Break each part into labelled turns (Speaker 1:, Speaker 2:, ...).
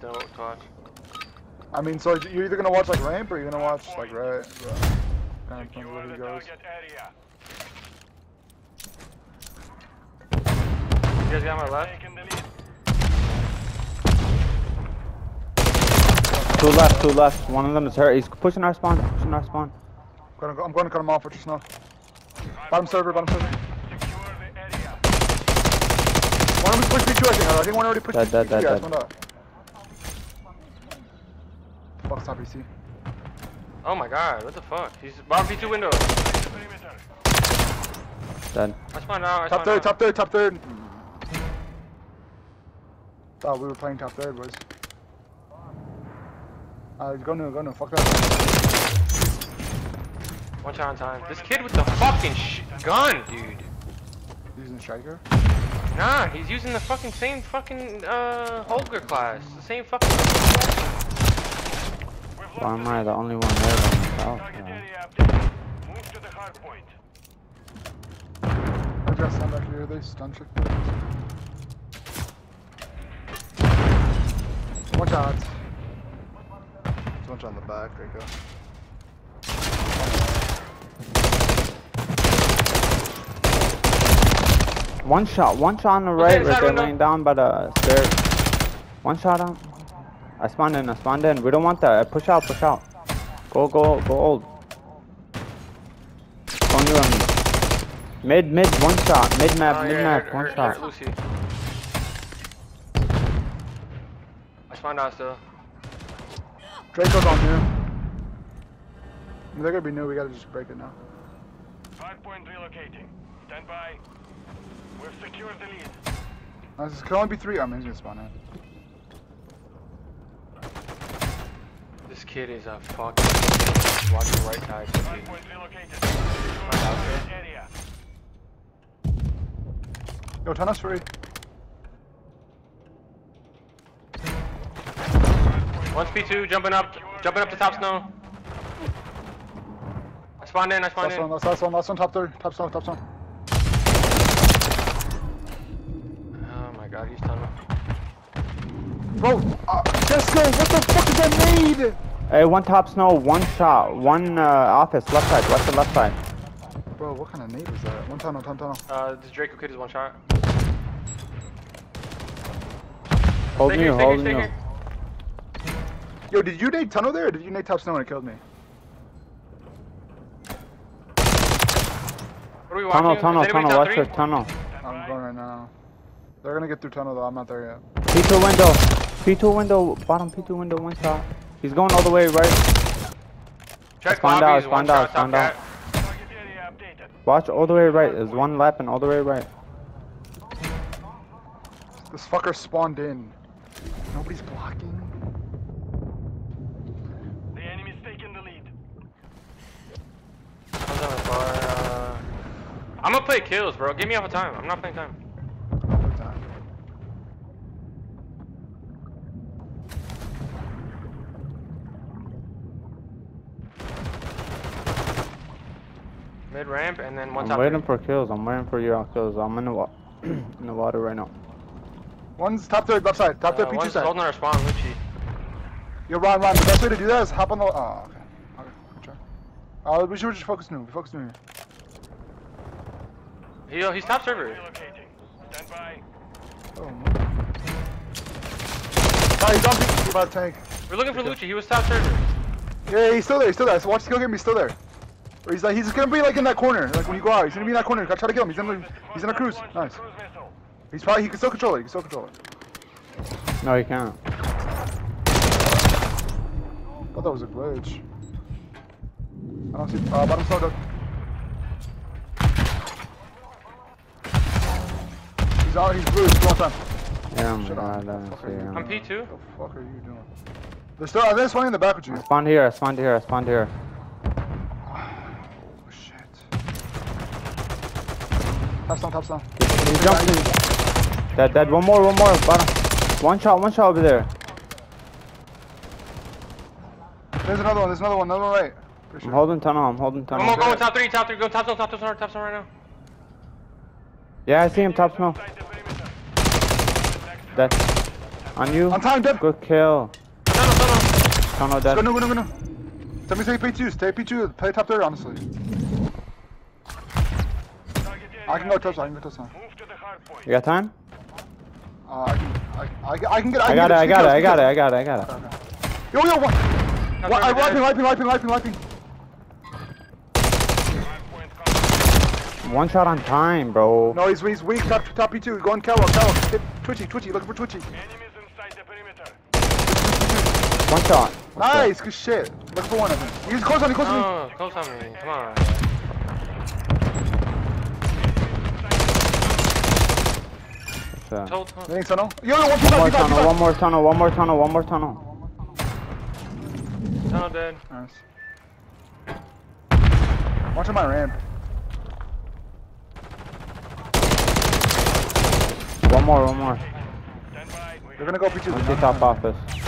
Speaker 1: to, to watch.
Speaker 2: I mean, so you're either gonna watch like ramp or you're gonna watch like right. So, kind of
Speaker 3: Secure
Speaker 2: where
Speaker 3: the
Speaker 2: he goes.
Speaker 3: target area.
Speaker 1: You guys got my left?
Speaker 3: Taking the lead.
Speaker 4: Two left, two left. One of them is hurt. He's pushing our spawn, pushing our spawn.
Speaker 2: I'm gonna, go, I'm going to cut him off with just now. Bottom server, bottom server.
Speaker 3: Secure the area.
Speaker 2: One of them pushed me too, I think. I think one already pushed
Speaker 4: Dead,
Speaker 2: me
Speaker 4: dead,
Speaker 2: too.
Speaker 4: dead, dead.
Speaker 2: One up. Fuck, PC.
Speaker 1: Oh my god, what the fuck? He's bottom P2 window.
Speaker 3: Take the perimeter.
Speaker 4: Dead.
Speaker 1: I spawned out. I
Speaker 2: Top
Speaker 1: spawned
Speaker 2: third,
Speaker 1: out.
Speaker 2: top third, top third. Thought we were playing top third, boys. Uh, go new, go new. Fuck that.
Speaker 1: One shot on time. This kid with the fucking sh gun, dude.
Speaker 2: Using striker.
Speaker 1: Nah, he's using the fucking same fucking uh Holger class. The same fucking.
Speaker 3: We've
Speaker 4: Why am I the only one there by myself?
Speaker 3: Target area updated. Move to the hard point.
Speaker 2: I just stand back here. They stun trick. One shot. One shot on the back. There you go.
Speaker 4: One shot, one shot on the right,
Speaker 1: inside
Speaker 4: right there, laying down by the stairs. One shot on. I spawned in, I spawned in. We don't want that. Push out, push out. Go, go, go old. On you on me. Mid, mid, one shot. Mid map,
Speaker 1: Oh,
Speaker 4: mid
Speaker 1: yeah,
Speaker 4: map,
Speaker 1: hurt-
Speaker 4: one shot.
Speaker 1: hurt Lucy. I spawned out still.
Speaker 2: Draco's on new. They're gonna be new. We gotta just break it now.
Speaker 3: Hard point relocating. Stand by. We've secured the lead.
Speaker 2: Uh, This can only be three. I mean, he's gonna spawn in.
Speaker 1: This kid is a fucking. Watch the right side.
Speaker 3: Hard
Speaker 1: dude.
Speaker 3: point relocated. Secure the
Speaker 1: out
Speaker 3: target
Speaker 1: there.
Speaker 3: area.
Speaker 2: Yo, ton us free.
Speaker 1: One's P2, jumping up, jumping up to top snow. I spawned in, I spawned
Speaker 2: Last
Speaker 1: in.
Speaker 2: one, last, last one, last one, top third, top stone, top stone.
Speaker 1: Oh my god, he's tunnel.
Speaker 2: Bro, uh, Jesco, what the fuck is that made?
Speaker 4: Hey, one top snow, one shot, one uh, office, left side, left side, left side.
Speaker 2: Bro, what kind of nade is that? One tunnel, one tunnel.
Speaker 1: Uh, this Draco kid is one shot.
Speaker 4: Hold
Speaker 1: Stay
Speaker 4: me,
Speaker 1: here, stay here,
Speaker 4: hold me.
Speaker 2: Yo, did you nade tunnel there or did you nade top snow and it killed me?
Speaker 1: What are we watching?
Speaker 4: Tunnel,
Speaker 1: Is
Speaker 4: tunnel,
Speaker 1: anybody
Speaker 4: tunnel,
Speaker 1: top
Speaker 4: watch your tunnel.
Speaker 2: I'm going right now. They're gonna get through tunnel though, I'm not there yet.
Speaker 4: P2 window, P2 window, bottom P2 window, one shot. He's going all the way right.
Speaker 1: Check
Speaker 4: spawned out,
Speaker 1: lobbies, one
Speaker 4: spawned out,
Speaker 1: shot,
Speaker 4: spawned out.
Speaker 1: cat.
Speaker 3: Target area updated.
Speaker 4: Watch all the way right. There's one lap and all the way right.
Speaker 2: This fucker spawned in. Nobody's blocking.
Speaker 3: The enemy's taking the lead.
Speaker 1: Comes on the bar, I'm gonna play kills, bro. Give me off of time. I'm not playing time.
Speaker 2: Every time.
Speaker 1: Mid ramp and then one
Speaker 4: I'm
Speaker 1: top
Speaker 4: waiting
Speaker 1: three.
Speaker 4: for kills. I'm waiting for your kills. I'm in the wa in the water right now.
Speaker 2: One's top third, left side, top third,
Speaker 1: Uh,
Speaker 2: P2
Speaker 1: one's
Speaker 2: side.
Speaker 1: holding our spawn, Lucci.
Speaker 2: Yo, Ron, Ron, the best way to do that is hop on the. Oh, okay. Okay, good try. Uh, we should just focus new. We focus new here.
Speaker 1: He, he's top server.
Speaker 3: Relocating. Stand by.
Speaker 2: Oh, no. Oh, he's on P2 he's about to tank.
Speaker 1: We're looking for Lucci. He was top server.
Speaker 2: Yeah, he's still there, he's still there. So watch the kill game, he's still there. Or he's like, he's gonna be like in that corner. Like when you go out, he's gonna be in that corner. Try to kill him. He's in the, he's in a cruise. Nice.
Speaker 3: cruise missile.
Speaker 2: He's probably, he can still control it. He can still control it.
Speaker 4: No, he can't.
Speaker 2: thought that was a glitch. I don't see, uh, bottom snow duck. He's out, he's blue, he's long time.
Speaker 4: Yeah, I'm
Speaker 2: Shut
Speaker 4: I don't see him.
Speaker 1: I'm P2.
Speaker 2: What the fuck are you doing? They're still, uh, they're spawning in the back with you.
Speaker 4: I spawned here. I spawned here. I spawned here.
Speaker 2: Oh shit. Top stone, top stone.
Speaker 4: He jumped in. Dead, dead. One more, one more. Bottom. One shot, one shot over there.
Speaker 2: There's another one, there's another one, another one right. For
Speaker 4: I'm
Speaker 2: sure.
Speaker 4: holding tunnel. I'm holding
Speaker 1: One
Speaker 4: tunnel.
Speaker 1: more going top three, top three, go top zone, top zone, top zone right now.
Speaker 4: Yeah, I see him. Top snow.
Speaker 3: Inside the perimeter.
Speaker 4: Dead. On you.
Speaker 2: On time, dead.
Speaker 4: Good kill.
Speaker 1: Tunnel, tunnel.
Speaker 4: Tunnel dead.
Speaker 2: Go, no, go, no, go, no. Tell me, say P2, stay P2, play top third, honestly.
Speaker 3: Target area
Speaker 2: I can go
Speaker 3: updated.
Speaker 2: touch, I can go touch. now.
Speaker 3: Move to the hard point.
Speaker 4: You got time?
Speaker 2: Uh, I can, I, I, I can get, I,
Speaker 4: I
Speaker 2: can
Speaker 4: got it,
Speaker 2: get
Speaker 4: I
Speaker 2: Speed
Speaker 4: got it, I got it. I got it, I got it.
Speaker 2: Yo, yo, what? What? I'm
Speaker 1: already
Speaker 2: wiping,
Speaker 1: dead.
Speaker 2: wiping, wiping, wiping, wiping.
Speaker 3: Hard point covered.
Speaker 4: One shot on time, bro.
Speaker 2: No, he's, he's weak, top, top P2, going Carol, Carol. Hit Twitchy, Twitchy, looking for Twitchy.
Speaker 3: Enemies inside the perimeter.
Speaker 4: One shot.
Speaker 2: Nice, good shit. Look for one of them. He's close on me, close on me.
Speaker 1: Close on me. Come on.
Speaker 4: So,
Speaker 1: Told, told.
Speaker 2: They ain't tunnel. Yo, yo, one, two,
Speaker 4: One more
Speaker 2: five, two, five, two,
Speaker 4: tunnel,
Speaker 2: five.
Speaker 4: one more tunnel, one more tunnel, one more tunnel.
Speaker 1: Tunnel dead.
Speaker 2: Nice. Watching my ramp.
Speaker 4: One more, one more.
Speaker 3: Stand by. We
Speaker 2: They're gonna go P2.
Speaker 4: Empty top office.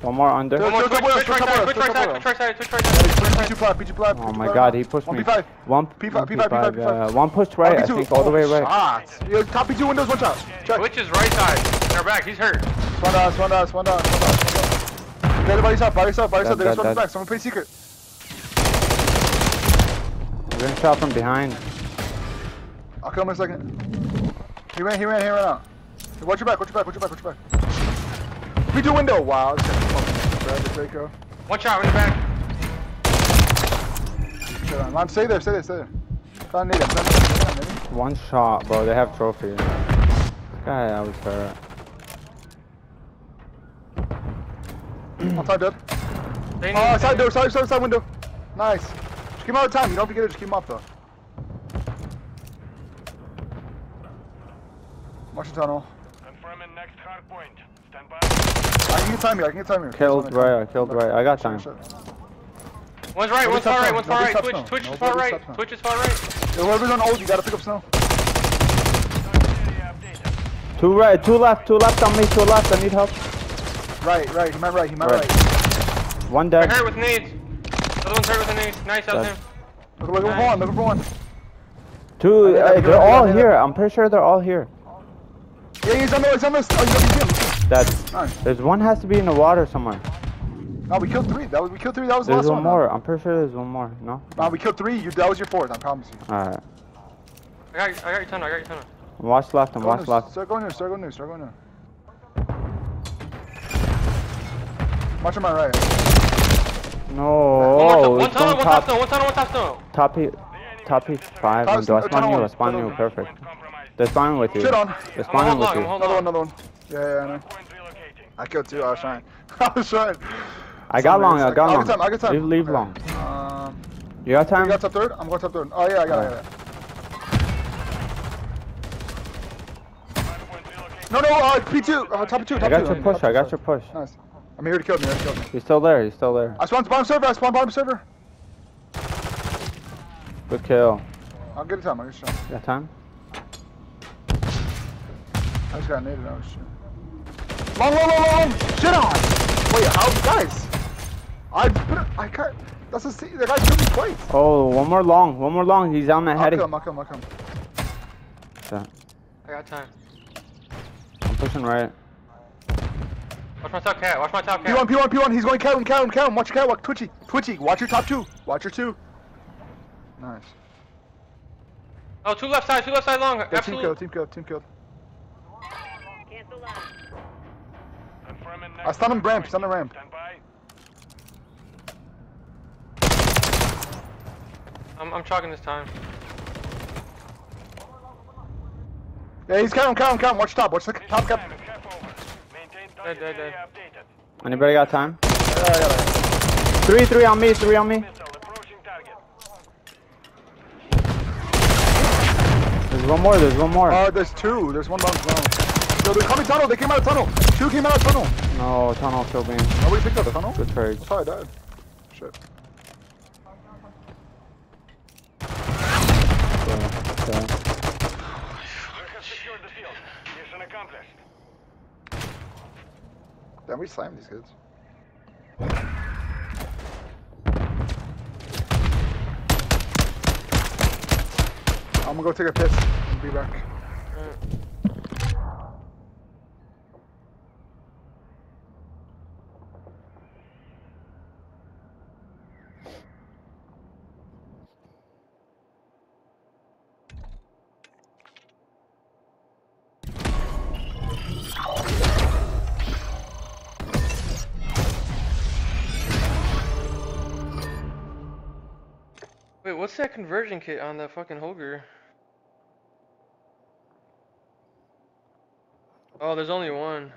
Speaker 4: One more under.
Speaker 1: One more
Speaker 2: Twitch,
Speaker 1: twitch,
Speaker 2: twitch,
Speaker 1: twitch right
Speaker 2: twitch,
Speaker 1: side,
Speaker 2: twitch,
Speaker 1: twitch right side,
Speaker 2: twitch,
Speaker 1: twitch right side, twitch right side.
Speaker 2: P2 plat, P2 plat.
Speaker 4: Oh my god, he pushed me. One
Speaker 2: P5,
Speaker 4: one
Speaker 2: P5,
Speaker 4: P5,
Speaker 2: P5.
Speaker 4: uh, one pushed right, I
Speaker 2: P2.
Speaker 4: think all the way
Speaker 2: Oh,
Speaker 4: right.
Speaker 2: Shots. Yo, top P2 windows, one shot. Check.
Speaker 1: Twitch is right side. They're back. He's hurt.
Speaker 2: One down, one down, one down, one down. one down. Get it by yourself, by yourself, by yourself.
Speaker 4: Dead,
Speaker 2: They're
Speaker 4: dead,
Speaker 2: just running back. Someone play secret.
Speaker 4: We're getting shot from behind.
Speaker 2: I'll kill him in a second. He ran, he ran, he ran out. Watch your back, watch your back, watch your back, watch your back. P2 window. Wow, this guy's fucking grab the Draco.
Speaker 1: One shot in the back.
Speaker 2: Shit on. Mom, stay there, stay there, stay there. Found need him, found need him, need him.
Speaker 4: One shot, bro. They have trophy. This guy, I was hurt.
Speaker 2: Outside oh, dead.
Speaker 1: They
Speaker 2: Oh,
Speaker 1: need-
Speaker 2: side door, side, side, side window. Nice. Just keep him out of time. You don't have to get it, just keep him up though. Watch the tunnel.
Speaker 3: confirming next hard point. Stand by.
Speaker 2: I can get time here, I can get time here.
Speaker 4: Killed right, I killed right. I got time.
Speaker 1: One's right, one's far right, one's far right.
Speaker 2: touch
Speaker 1: Twitch,
Speaker 2: him.
Speaker 1: Twitch is far right.
Speaker 2: him.
Speaker 1: Twitch is far right.
Speaker 2: Yo, Whoever's on old, you gotta pick up snow.
Speaker 3: Target area updated.
Speaker 4: Two right, two left, two left on me, two left. I need help.
Speaker 2: Right, right, he meant right, he meant
Speaker 4: Right.
Speaker 2: right.
Speaker 4: One
Speaker 1: They're
Speaker 4: dead.
Speaker 1: hurt with nades. Other one's hurt with a nade. Nice, that was him.
Speaker 2: Look, look for one, look for one.
Speaker 4: Two,
Speaker 2: I need that,
Speaker 4: uh, they're all here. I'm pretty sure they're all here.
Speaker 2: Yeah, he's on the, he's on the, oh, you got him.
Speaker 4: That
Speaker 2: Nice.
Speaker 4: there's one has to be in the water somewhere.
Speaker 2: No, we killed three. That was, we killed three, that was the
Speaker 4: There's
Speaker 2: last
Speaker 4: one There's
Speaker 2: one.
Speaker 4: more. I'm pretty sure there's one more. No.
Speaker 2: No, we killed three, you, that was your fourth, I promise you.
Speaker 4: All right.
Speaker 1: I got, I got your tunnel. I got your tunnel.
Speaker 4: Watch left and
Speaker 2: Go
Speaker 4: watch left.
Speaker 2: Start going there, start going there, start going there. Watch on my right.
Speaker 4: No.
Speaker 1: One, more
Speaker 4: Oh,
Speaker 1: tu- one
Speaker 4: it's
Speaker 1: tunnel,
Speaker 4: going
Speaker 1: one top
Speaker 4: top.
Speaker 1: stone, one tunnel, one top stone.
Speaker 4: Top P. Top P five.
Speaker 2: Top-
Speaker 4: window. I spawn you. I
Speaker 2: one,
Speaker 4: spawn you. Perfect.
Speaker 3: Point compromised.
Speaker 4: They're spawning with you.
Speaker 2: Shit on.
Speaker 4: They're spawning with you.
Speaker 2: Another one, another one. Yeah, yeah, I know. I killed two, I was trying. I was trying.
Speaker 4: I got long. I got
Speaker 2: I'll
Speaker 4: long.
Speaker 2: time, I'll get time.
Speaker 4: Leave, leave
Speaker 2: Okay.
Speaker 4: long.
Speaker 2: Um,
Speaker 4: You got
Speaker 2: you
Speaker 4: time?
Speaker 2: got top third? I'm going top third. Oh, yeah, I got it, I got it.
Speaker 3: Hard point relocating.
Speaker 2: No, no, uh, P2, uh, top two, top
Speaker 4: I got
Speaker 2: two.
Speaker 4: your push. I got your push.
Speaker 2: Nice. I'm here to kill him, here to kill him.
Speaker 4: He's still there. He's still there.
Speaker 2: I spawned bottom server, I spawned bottom server.
Speaker 4: Good kill.
Speaker 2: I'll get a time, I'll get a time.
Speaker 4: You got time?
Speaker 2: I just got naded, oh shit. Long, long, long, long, long! Shit on! Wait, how, guys? I put it, I got, that's a, the guy killed me twice.
Speaker 4: Oh, one more long. One more long. He's on that
Speaker 2: I'll
Speaker 4: heady.
Speaker 2: kill him, I'll kill him, I'll kill him.
Speaker 4: Yeah,
Speaker 1: I got time.
Speaker 4: I'm pushing right.
Speaker 1: Watch my top cat. Watch my top cat.
Speaker 2: P1. P1, P1, he's going Karen, Karen, Karen. Watch your catwalk, Twitchy, Twitchy. Watch your top two. Watch your two. Nice.
Speaker 1: Oh, two left side, two left side long.
Speaker 2: Yeah, team
Speaker 1: Absolute.
Speaker 2: kill, team kill, team kill.
Speaker 5: Cancel that.
Speaker 3: Confirming
Speaker 2: I
Speaker 3: next
Speaker 2: stun him
Speaker 3: hard
Speaker 2: ramp,
Speaker 3: point.
Speaker 2: stun him ramp.
Speaker 3: Stand by.
Speaker 1: I'm, I'm chalking this time.
Speaker 2: Yeah, he's Karen, Karen, Karen. Watch top, watch the top
Speaker 3: Mission
Speaker 2: cap.
Speaker 3: time is half over. Maintain target
Speaker 1: dead, dead.
Speaker 4: Anybody got time?
Speaker 2: Yeah, yeah, yeah.
Speaker 4: Three, three on me. Three on me.
Speaker 3: Missile approaching target.
Speaker 4: There's one more. There's one more.
Speaker 2: Uh, there's two. There's one bounce down. Yo, they're coming tunnel. They came out of tunnel. Two came out of tunnel.
Speaker 4: No, tunnel killed me.
Speaker 2: Nobody picked up the tunnel.
Speaker 4: Good trade.
Speaker 2: That's how I died. Shit.
Speaker 4: Yeah, okay.
Speaker 3: We have secured the field. Mission accomplished.
Speaker 2: Damn, we slammed these kids. I'm gonna go take a piss and be back.
Speaker 1: Wait, what's that conversion kit on that fucking Holger? Oh, there's only one.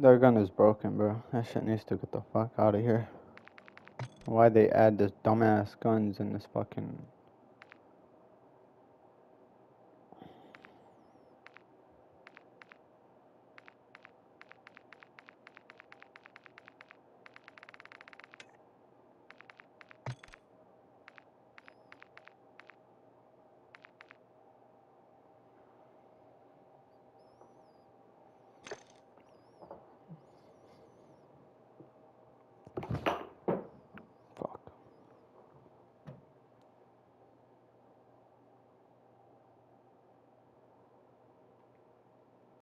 Speaker 4: Their gun is broken, bro. That shit needs to get the fuck out of here. Why they add this dumbass guns in this fucking